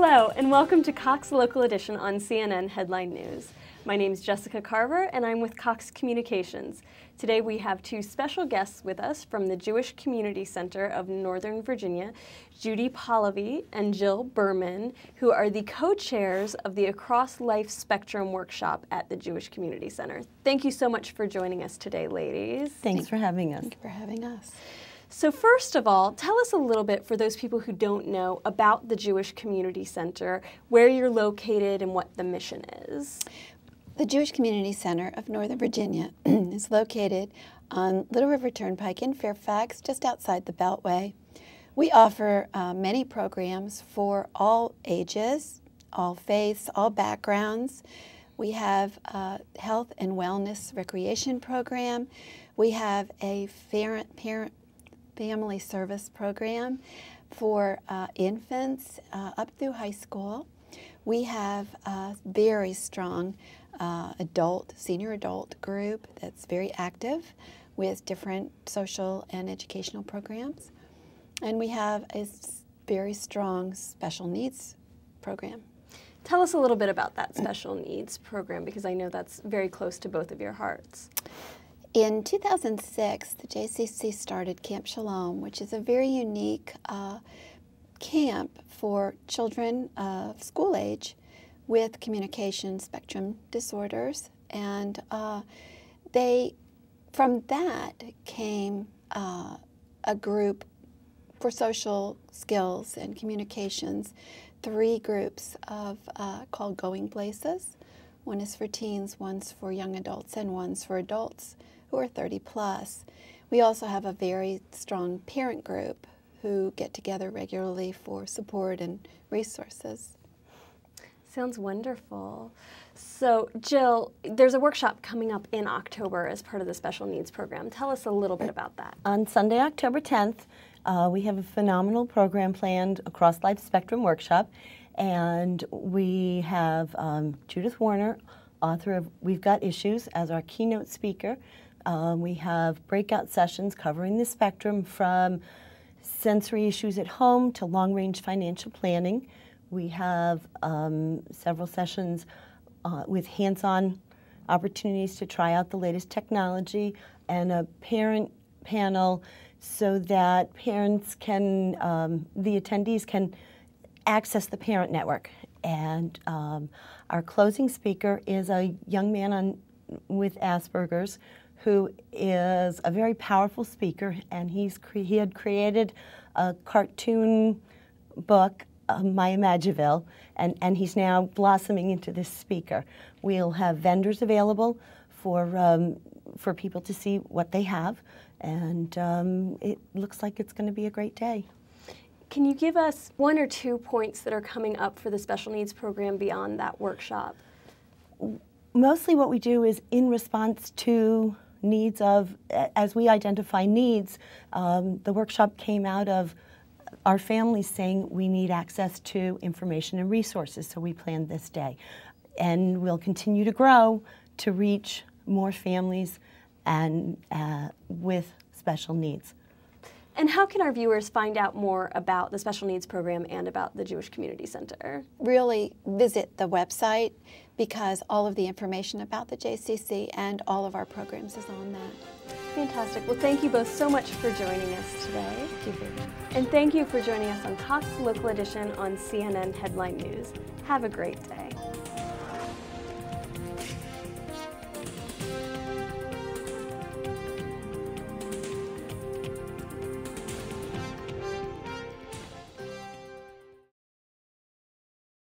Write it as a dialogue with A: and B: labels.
A: Hello, and welcome to Cox Local Edition on CNN Headline News. My name is Jessica Carver, and I'm with Cox Communications. Today we have two special guests with us from the Jewish Community Center of Northern Virginia, Judy Polivy and Jill Berman, who are the co-chairs of the Across Life Spectrum workshop at the Jewish Community Center. Thank you so much for joining us today, ladies.
B: Thanks for having us.
C: Thank you for having us.
A: So first of all, tell us a little bit for those people who don't know about the Jewish Community Center, where you're located and what the mission is.
C: The Jewish Community Center of Northern Virginia is located on Little River Turnpike in Fairfax, just outside the Beltway. We offer uh, many programs for all ages, all faiths, all backgrounds. We have a health and wellness recreation program. We have a parent, parent family service program for uh, infants uh, up through high school. We have a very strong uh, adult, senior adult group that's very active with different social and educational programs. And we have a very strong special needs program.
A: Tell us a little bit about that special needs program because I know that's very close to both of your hearts.
C: In 2006, the JCC started Camp Shalom, which is a very unique uh, camp for children of school age with communication spectrum disorders. And uh, they, from that came uh, a group for social skills and communications, three groups of uh, called Going Places. One is for teens, one's for young adults, and one's for adults who are 30 plus. We also have a very strong parent group who get together regularly for support and resources.
A: Sounds wonderful. So, Jill, there's a workshop coming up in October as part of the special needs program. Tell us a little bit about that.
B: On Sunday, October 10th, uh, we have a phenomenal program planned, across Life Spectrum Workshop, and we have um, Judith Warner, author of We've Got Issues, as our keynote speaker. Um, we have breakout sessions covering the spectrum from sensory issues at home to long range financial planning. We have um, several sessions uh, with hands on opportunities to try out the latest technology and a parent panel so that parents can, um, the attendees can access the parent network. And um, our closing speaker is a young man on, with Asperger's who is a very powerful speaker, and he's he had created a cartoon book, uh, My Imagiville, and, and he's now blossoming into this speaker. We'll have vendors available for, um, for people to see what they have, and um, it looks like it's going to be a great day.
A: Can you give us one or two points that are coming up for the special needs program beyond that workshop?
B: Mostly what we do is in response to needs of, as we identify needs, um, the workshop came out of our families saying we need access to information and resources, so we planned this day. And we'll continue to grow to reach more families and uh, with special needs.
A: And how can our viewers find out more about the Special Needs Program and about the Jewish Community Center?
C: Really visit the website because all of the information about the JCC and all of our programs is on that.
A: Fantastic. Well, thank you both so much for joining us today.
C: Thank you.
A: And thank you for joining us on Cox Local Edition on CNN Headline News. Have a great day.